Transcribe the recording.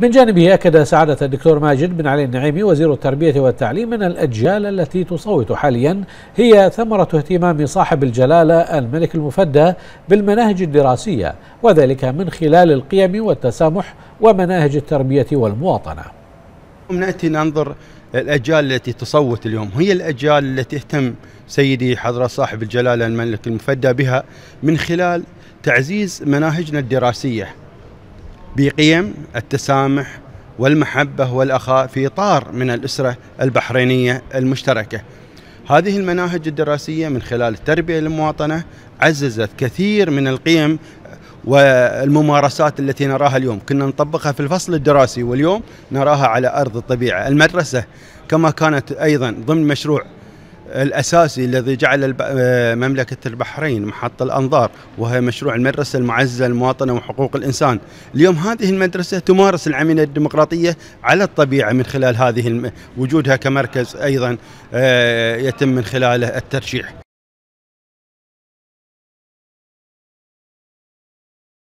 من جانبه أكد سعادة الدكتور ماجد بن علي النعيمي وزير التربية والتعليم أن الأجيال التي تصوت حاليا هي ثمرة اهتمام صاحب الجلالة الملك المفدى بالمناهج الدراسية وذلك من خلال القيم والتسامح ومناهج التربية والمواطنة. نأتي ننظر الأجيال التي تصوت اليوم. هي الأجيال التي اهتم سيدي حضرة صاحب الجلالة الملك المفدى بها من خلال تعزيز مناهجنا الدراسية. بقيم التسامح والمحبة والأخاء في إطار من الأسرة البحرينية المشتركة. هذه المناهج الدراسية من خلال التربية للمواطنة عززت كثير من القيم والممارسات التي نراها اليوم. كنا نطبقها في الفصل الدراسي واليوم نراها على أرض الطبيعة. المدرسة كما كانت أيضا ضمن مشروع الأساسي الذي جعل آه، مملكة البحرين محط الأنظار وهي مشروع المدرسة المعززة للمواطنة وحقوق الإنسان. اليوم هذه المدرسة تمارس العملية الديمقراطية على الطبيعة من خلال هذه وجودها كمركز أيضا آه، يتم من خلاله الترشيح.